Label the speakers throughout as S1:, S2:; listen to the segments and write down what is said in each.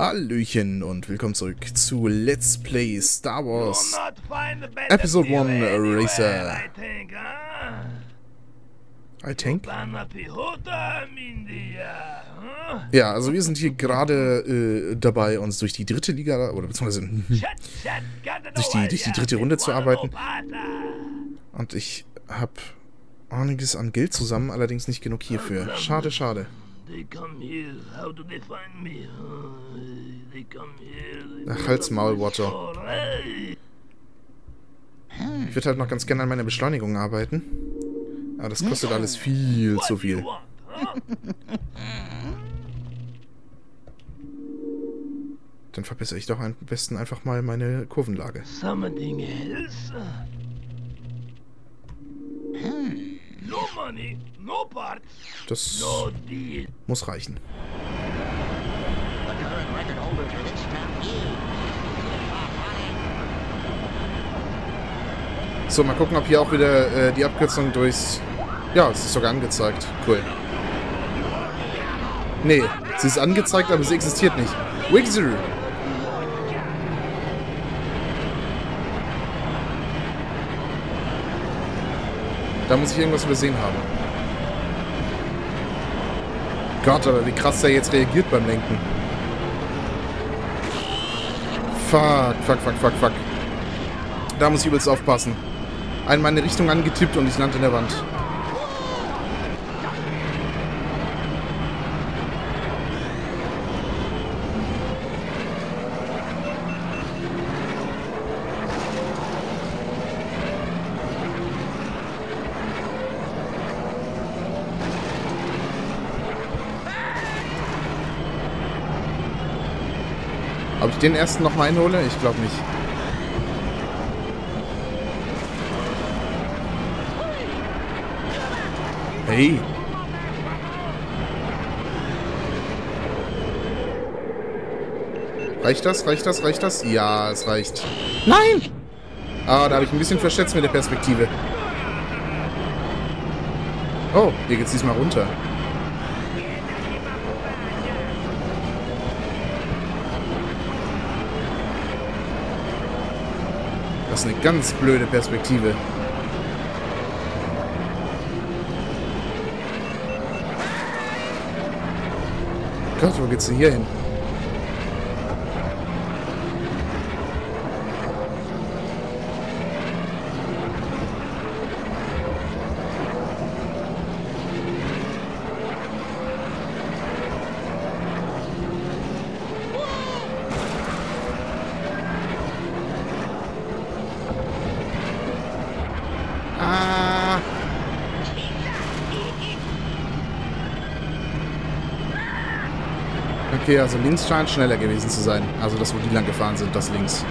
S1: Hallöchen und willkommen zurück zu Let's Play Star Wars Episode 1 Racer. I think? Ja, also wir sind hier gerade äh, dabei, uns durch die dritte Liga, oder beziehungsweise durch, die, durch die dritte Runde zu arbeiten. Und ich habe einiges an Geld zusammen, allerdings nicht genug hierfür. Schade, schade. They come here. How do they find me? They come here. Ach, halt's Maul, Watcher. Ich würde halt noch ganz gerne an meiner Beschleunigung arbeiten. Aber das kostet alles viel zu viel. Dann verbessere ich doch am besten einfach mal meine Kurvenlage. Something else? No money, no parts, das no muss reichen. So, mal gucken, ob hier auch wieder äh, die Abkürzung durchs... Ja, es ist sogar angezeigt. Cool. Nee, sie ist angezeigt, aber sie existiert nicht. Wixer! Da muss ich irgendwas übersehen haben. Gott, aber wie krass der jetzt reagiert beim Lenken. Fuck, fuck, fuck, fuck, fuck. Da muss ich übelst aufpassen. Einmal in eine Richtung angetippt und ich lande in der Wand. Ob ich den ersten nochmal einhole? Ich glaube nicht. Hey. Reicht das? Reicht das? Reicht das? Ja, es reicht. Nein! Ah, da habe ich ein bisschen verschätzt mit der Perspektive. Oh, hier geht's diesmal runter. Ist eine ganz blöde Perspektive. Gott, wo geht's denn hier hin? Okay, also links scheint schneller gewesen zu sein. Also das, wo die lang gefahren sind, das links.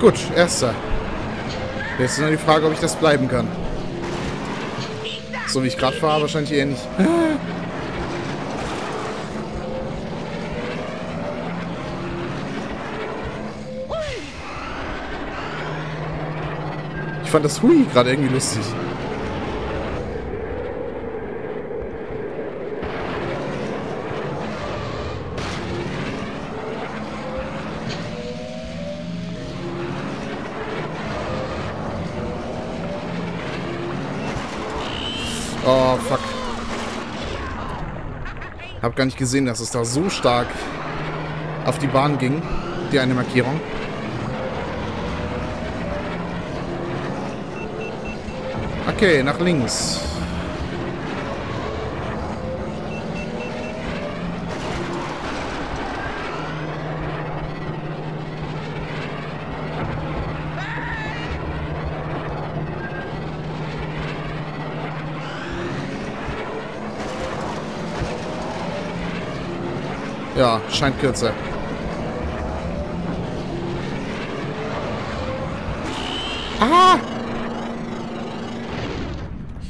S1: Gut, erster. Jetzt ist nur die Frage, ob ich das bleiben kann. So wie ich gerade fahre, wahrscheinlich eher nicht. Ich fand das Hui gerade irgendwie lustig. Oh, fuck. Hab gar nicht gesehen, dass es da so stark auf die Bahn ging, die eine Markierung. Okay, nach links. Ja, scheint kürzer. Ah!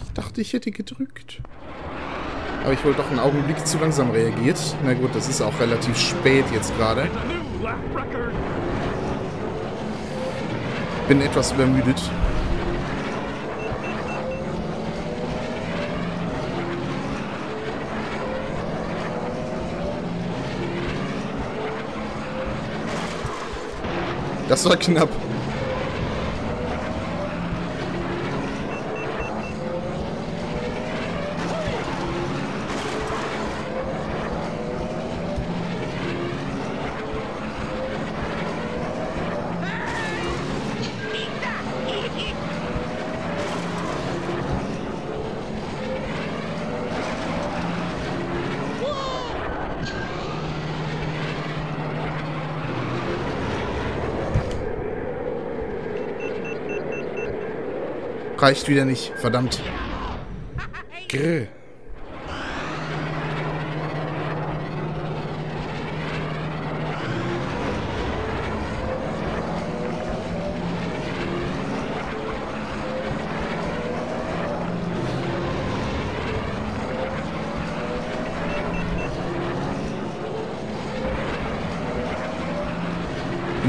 S1: Ich dachte, ich hätte gedrückt. Aber ich wohl doch einen Augenblick zu langsam reagiert. Na gut, das ist auch relativ spät jetzt gerade. Bin etwas übermüdet. Das war knapp. Reicht wieder nicht. Verdammt. Grr.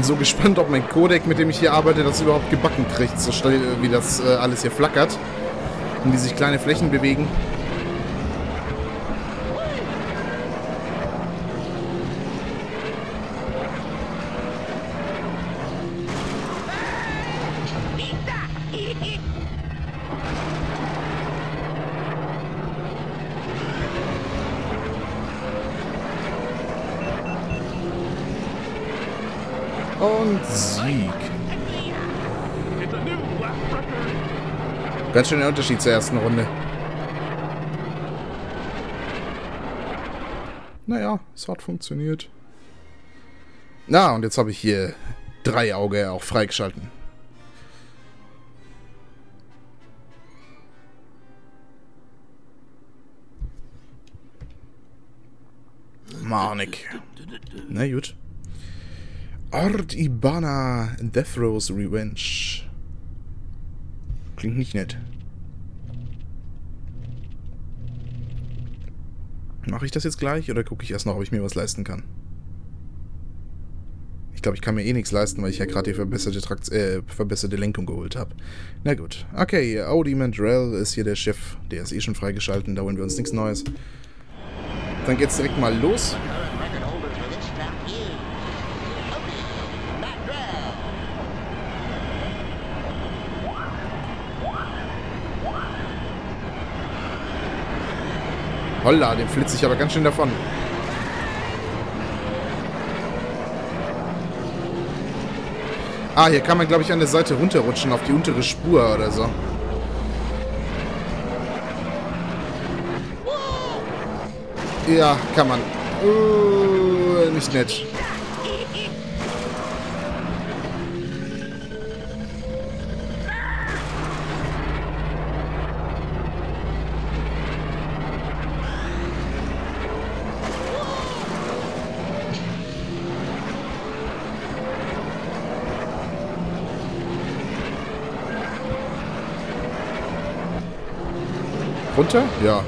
S1: Bin so gespannt, ob mein Codec, mit dem ich hier arbeite, das überhaupt gebacken kriegt, so schnell wie das äh, alles hier flackert. Und wie sich kleine Flächen bewegen. Ganz schön der Unterschied zur ersten Runde. Naja, es hat funktioniert. Na, und jetzt habe ich hier drei Auge auch freigeschalten. Marnik. Na gut. Ort Ibana Death Rose Revenge. Klingt nicht nett. Mache ich das jetzt gleich oder gucke ich erst noch, ob ich mir was leisten kann? Ich glaube, ich kann mir eh nichts leisten, weil ich ja gerade die verbesserte, Trakt äh, verbesserte Lenkung geholt habe. Na gut. Okay, Audi Mandrell ist hier der Chef. Der ist eh schon freigeschalten, da holen wir uns nichts Neues. Dann geht's direkt mal los. Holla, den flitze ich aber ganz schön davon. Ah, hier kann man, glaube ich, an der Seite runterrutschen auf die untere Spur oder so. Ja, kann man. Uh, nicht nett. Runter? Ja.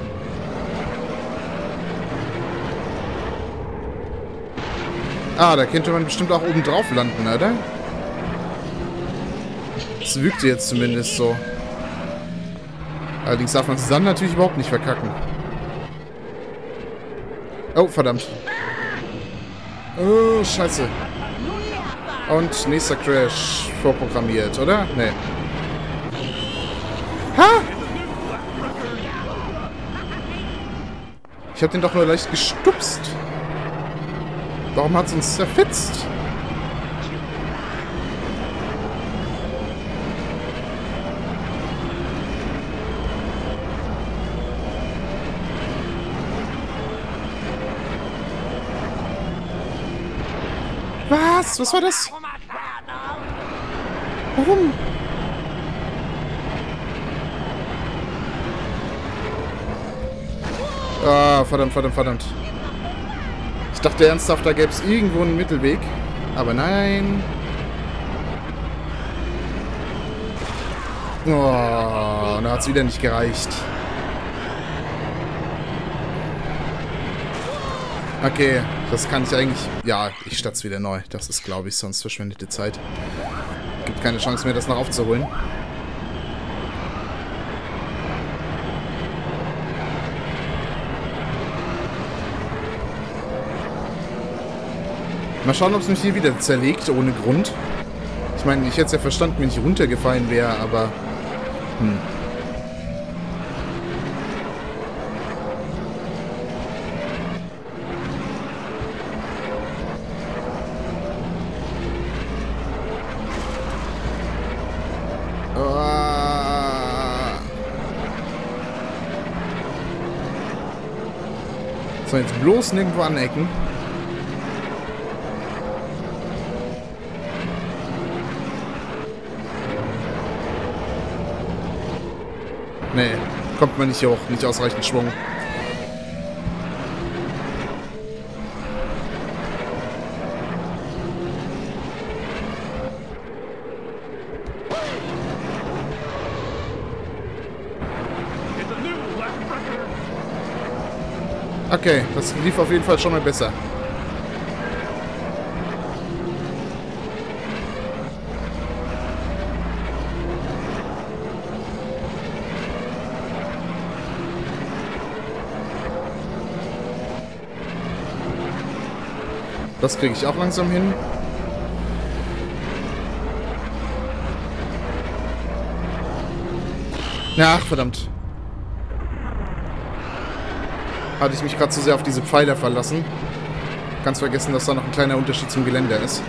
S1: Ah, da könnte man bestimmt auch oben drauf landen, oder? Das wirkte jetzt zumindest so. Allerdings darf man es dann natürlich überhaupt nicht verkacken. Oh, verdammt. Oh, scheiße. Und nächster Crash vorprogrammiert, oder? Nee. Ich habe den doch nur leicht gestupst. Warum hat's uns zerfetzt? Was? Was war das? Warum? Verdammt, verdammt, verdammt. Ich dachte ernsthaft, da gäbe es irgendwo einen Mittelweg. Aber nein. Oh, da hat es wieder nicht gereicht. Okay, das kann ich eigentlich... Ja, ich starte wieder neu. Das ist, glaube ich, sonst verschwendete Zeit. Gibt keine Chance mehr, das noch aufzuholen. Mal schauen, ob es mich hier wieder zerlegt, ohne Grund. Ich meine, ich hätte es ja verstanden, wenn ich runtergefallen wäre, aber... Hm. Ah. So, jetzt bloß nirgendwo anecken. Nee, kommt man nicht hier hoch. Nicht ausreichend Schwung. Okay, das lief auf jeden Fall schon mal besser. Das kriege ich auch langsam hin. Ach, verdammt. Hatte ich mich gerade zu sehr auf diese Pfeiler verlassen. Ganz vergessen, dass da noch ein kleiner Unterschied zum Geländer ist.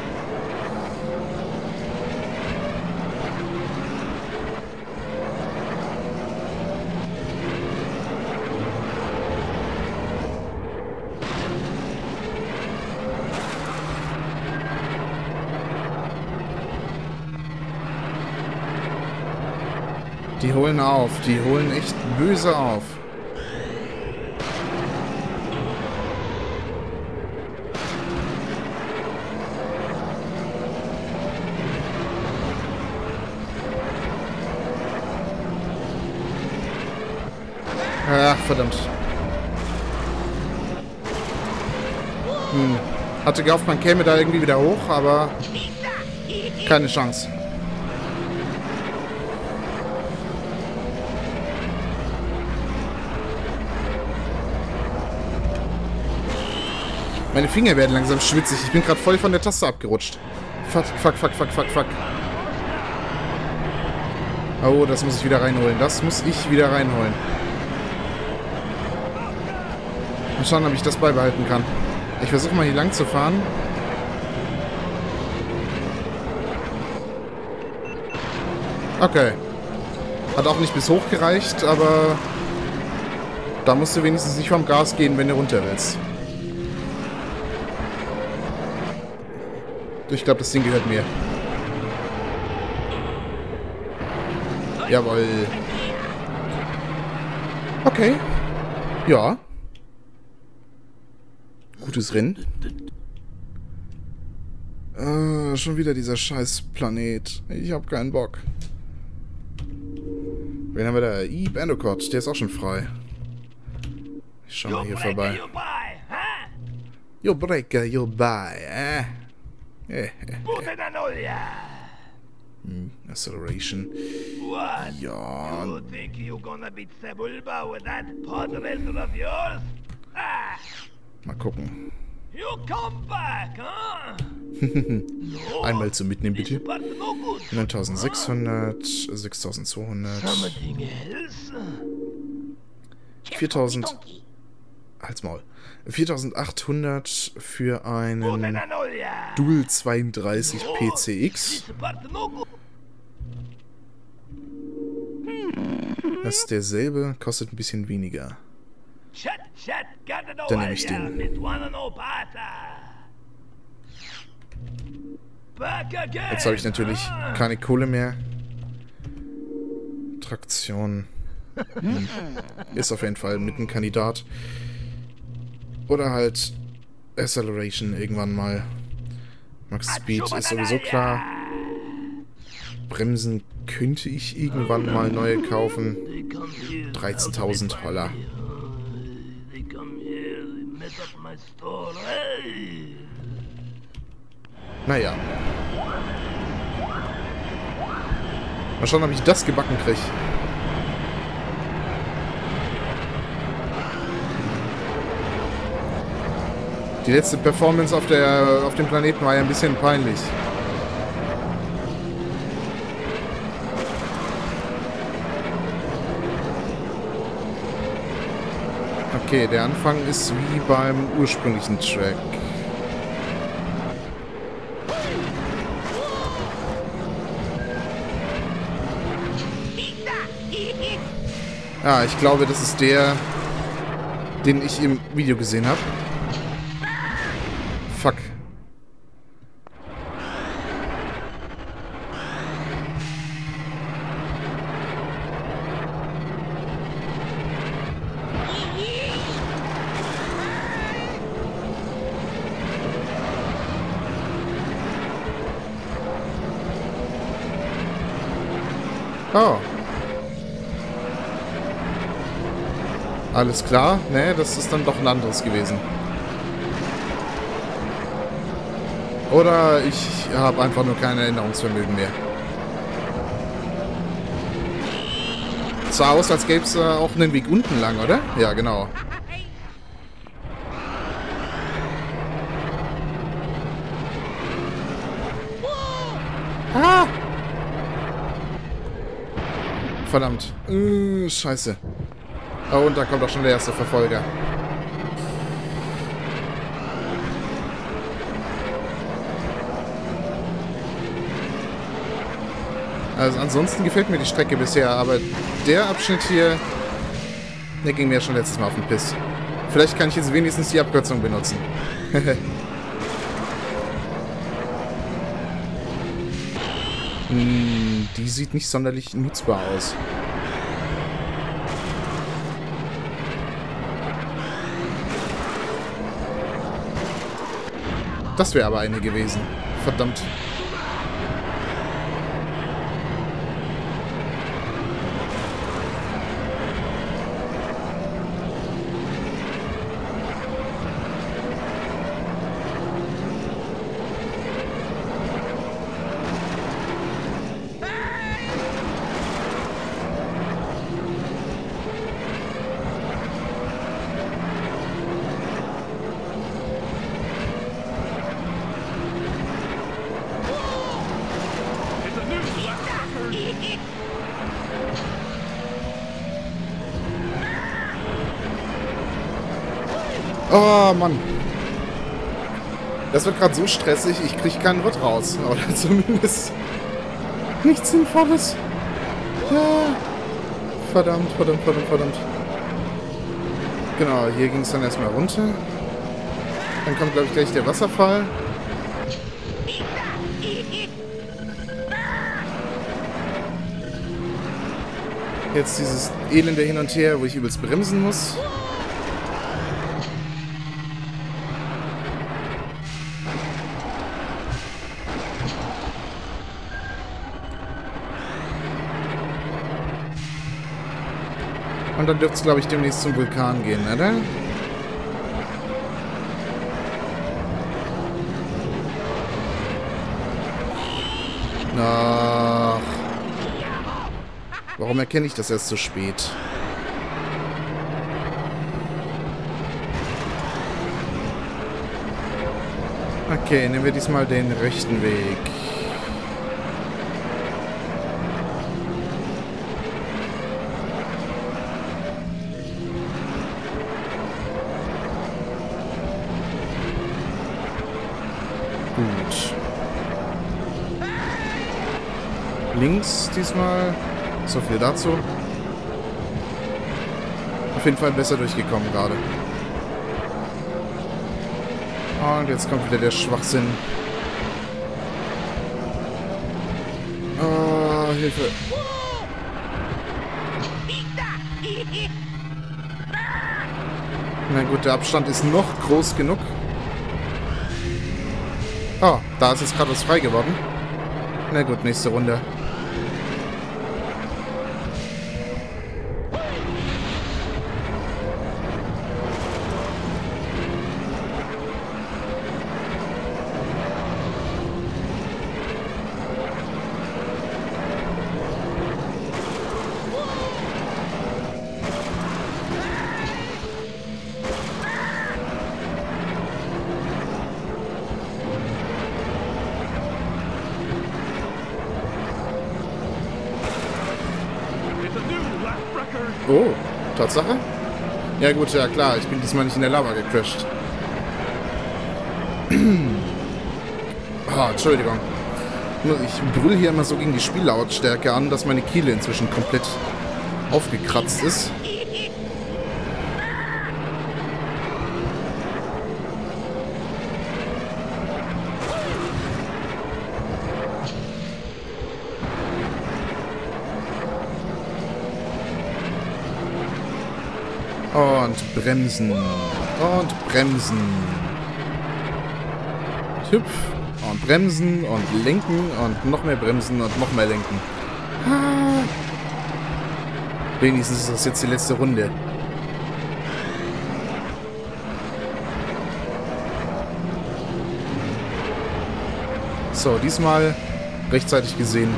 S1: Die holen auf. Die holen echt böse auf. Ach, verdammt. Hm. Hatte gehofft, man käme da irgendwie wieder hoch, aber keine Chance. Meine Finger werden langsam schwitzig. Ich bin gerade voll von der Taste abgerutscht. Fuck, fuck, fuck, fuck, fuck, fuck. Oh, das muss ich wieder reinholen. Das muss ich wieder reinholen. Mal schauen, ob ich das beibehalten kann. Ich versuche mal hier lang zu fahren. Okay. Hat auch nicht bis hoch gereicht, aber da musst du wenigstens nicht vom Gas gehen, wenn du runter willst. Ich glaube, das Ding gehört mir. Jawohl. Okay. Ja. Gutes Rennen. Äh, schon wieder dieser scheiß Planet. Ich hab keinen Bock. Wen haben wir da? Eve Endocott, der ist auch schon frei. Ich schau mal hier vorbei. You breaker, you buy, eh? Hm, Acceleration.
S2: What?
S1: Ja.
S2: You think you gonna beat Sebulba with that pod razor of yours? Ah,
S1: Mal gucken.
S2: you come back, huh?
S1: Einmal zum Mitnehmen, bitte.
S2: but no good.
S1: 9600, 6200,
S2: Something else?
S1: 4000. Halt's Maul. 4800 für einen
S2: Putananolia.
S1: Dual 32
S2: Oh,
S1: PCX.
S2: good.
S1: Das ist derselbe, kostet ein bisschen weniger. Dann nehme ich den. Jetzt habe ich natürlich
S2: huh?
S1: keine Kohle mehr. Traktion. Hm. Ist auf jeden Fall mit ein Kandidat. Oder halt Acceleration irgendwann mal. Max Speed ist sowieso klar. Bremsen könnte ich irgendwann mal neue kaufen. 13.000 Dollar.
S2: They come here, they mess up my store. Hey!
S1: Naja. Mal schauen, ob ich das gebacken kriege. Die letzte Performance auf, der, auf dem Planeten war ja ein bisschen peinlich. Okay, der Anfang ist wie beim ursprünglichen Track. Ah, ich glaube, das ist der, den ich im Video gesehen habe. Fuck. Oh. Alles klar. Ne, das ist dann doch ein anderes gewesen. Oder ich habe einfach nur kein Erinnerungsvermögen mehr. Sah aus, als gäbe es äh, auch einen Weg unten lang, oder? Ja, genau. Verdammt. Äh, scheiße. Oh, und da kommt auch schon der erste Verfolger. Also ansonsten gefällt mir die Strecke bisher, aber der Abschnitt hier, der ging mir schon letztes Mal auf den Piss. Vielleicht kann ich jetzt wenigstens die Abkürzung benutzen. hm, die sieht nicht sonderlich nutzbar aus. Das wäre aber eine gewesen. Verdammt. Oh, Mann. Das wird gerade so stressig, ich kriege keinen Ritt raus. Oder zumindest nichts Sinnvolles. Ja. Verdammt, verdammt, verdammt, verdammt. Genau, hier ging es dann erstmal runter. Dann kommt, glaube ich, gleich der Wasserfall. Jetzt dieses elende Hin und Her, wo ich übelst bremsen muss. Und dann dürfte es, glaube ich, demnächst zum Vulkan gehen, oder? Ach. Warum erkenne ich das erst so spät? Okay, nehmen wir diesmal den rechten Weg. Gut. Links diesmal. So viel dazu. Auf jeden Fall besser durchgekommen gerade. Und jetzt kommt wieder der Schwachsinn. Hilfe. Na gut, der Abstand ist noch groß genug. Ah, da ist jetzt gerade was frei geworden. Na gut, nächste Runde. Oh, Tatsache? Ja gut, ja klar, ich bin diesmal nicht in der Lava gecrashed. ah, Entschuldigung. Nur Ich brüll hier immer so gegen die Spiellautstärke an, dass meine Kehle inzwischen komplett aufgekratzt ist. Und bremsen. Und bremsen. Hüpf. Und bremsen und lenken und noch mehr bremsen und noch mehr lenken. Ah. Wenigstens ist das jetzt die letzte Runde. So, diesmal rechtzeitig gesehen.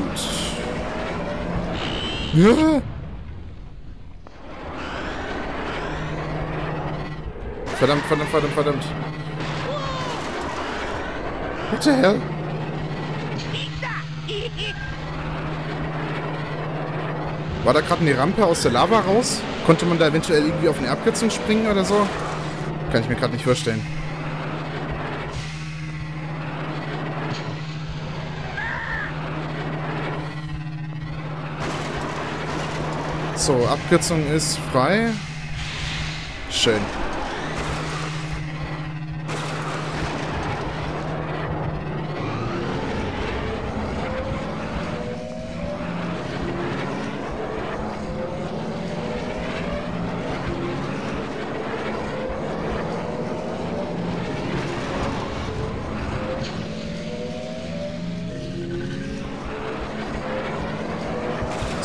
S1: Gut. Ja. Verdammt, verdammt, verdammt, verdammt. What the hell? War da gerade eine Rampe aus der Lava raus? Konnte man da eventuell irgendwie auf eine Abkürzung springen oder so? Kann ich mir gerade nicht vorstellen. So, Abkürzung ist frei. Schön.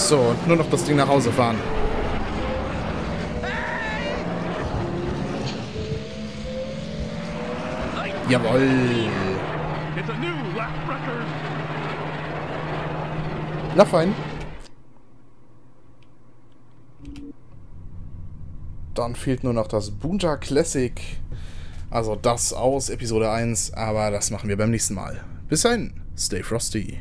S1: So, und nur noch das Ding nach Hause fahren. Jawoll. Na fein. Dann fehlt nur noch das Bunja Classic. Also das aus Episode 1, aber das machen wir beim nächsten Mal. Bis dahin, stay frosty.